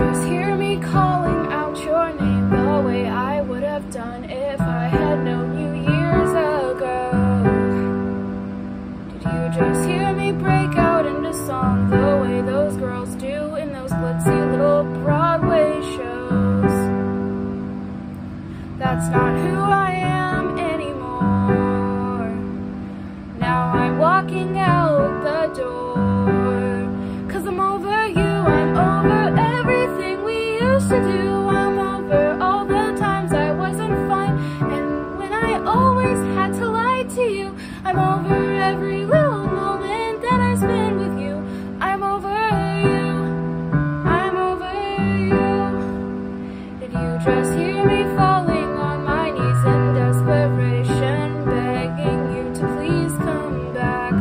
just hear me calling out your name the way I would have done if I had known you years ago. Did you just hear me break out into song the way those girls do in those glitzy little Broadway shows? That's not who I am anymore. Now I'm walking out. Always had to lie to you. I'm over every little moment that I spend with you. I'm over you. I'm over you. Did you just hear me falling on my knees in desperation, begging you to please come back?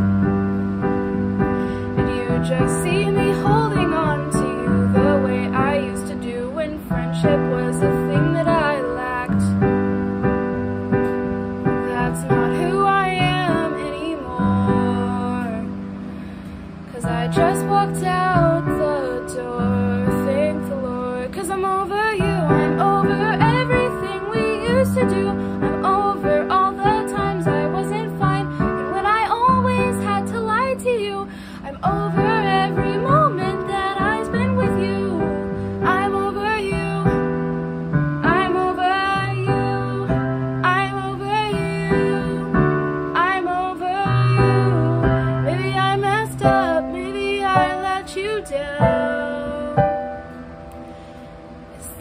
Did you just see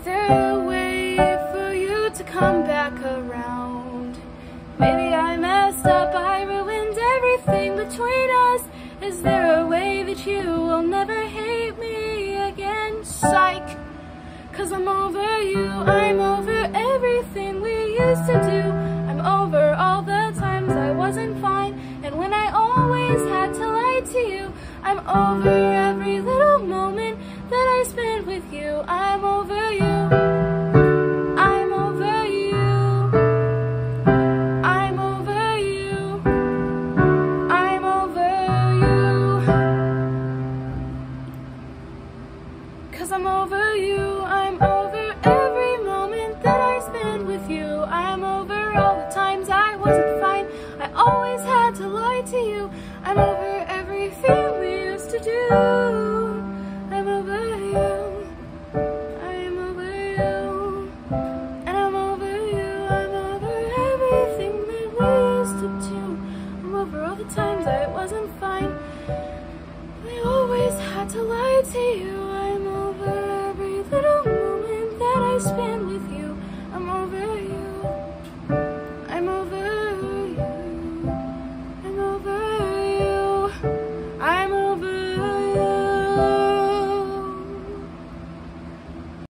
There a way for you to come back around? Maybe I messed up. I ruined everything between us. Is there a way that you will never hate me again? Psych. Cause I'm over you, I'm over everything we used to do. I'm over all the times I wasn't fine, and when I always had to lie to you. I'm over every little moment that I spent with you. I'm to lie to you. I'm over everything we used to do. I'm over you. I'm over you. And I'm over you. I'm over everything that we used to do. I'm over all the times I wasn't fine. I always had to lie to you.